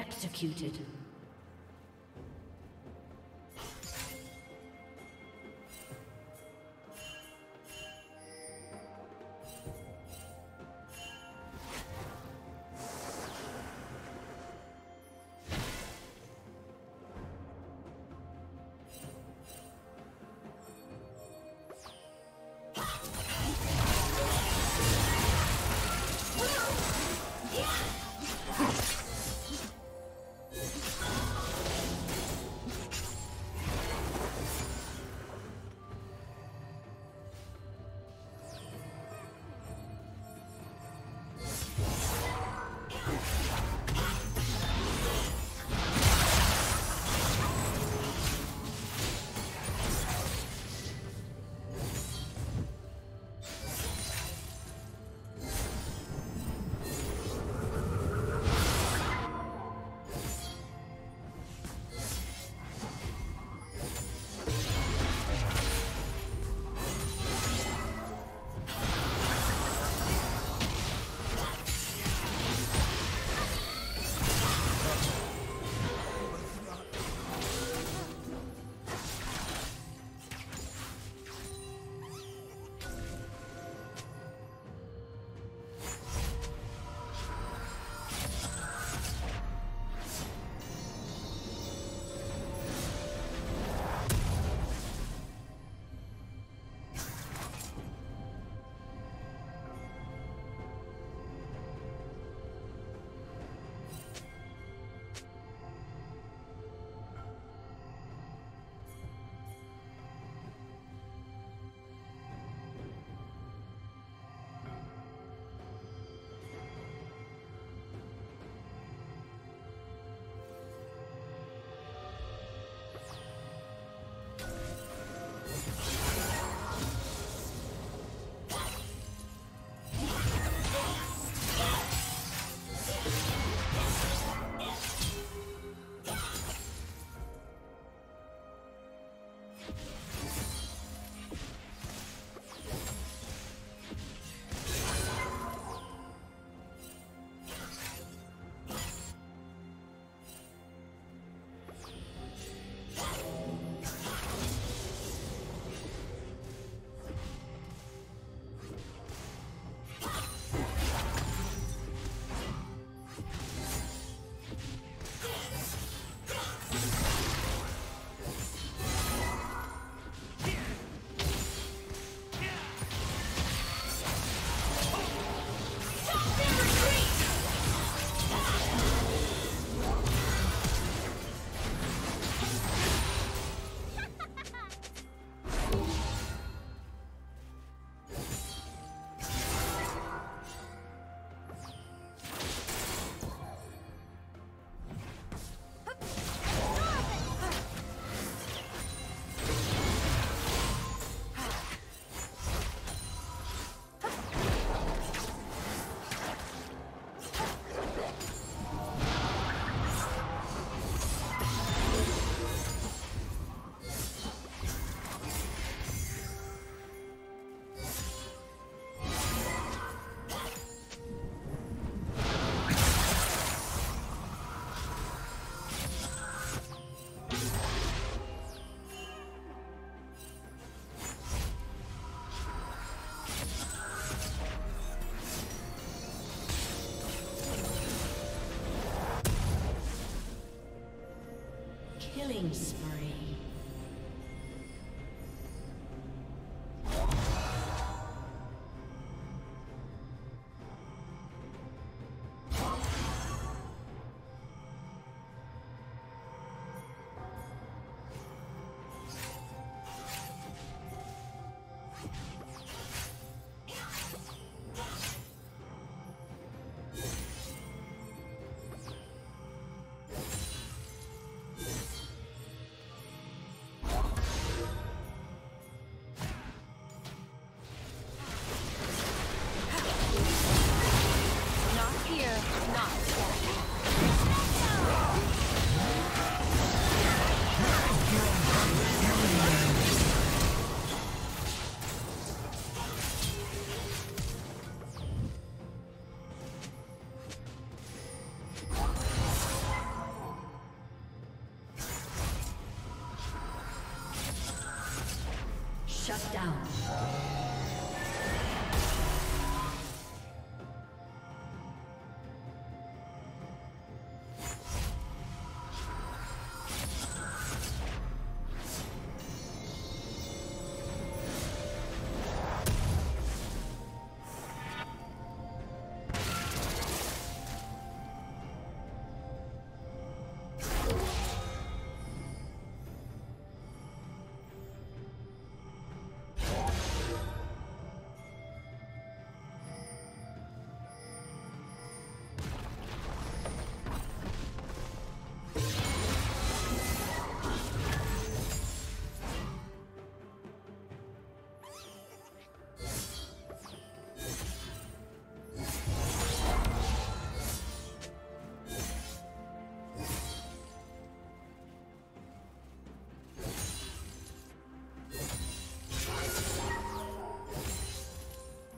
Executed.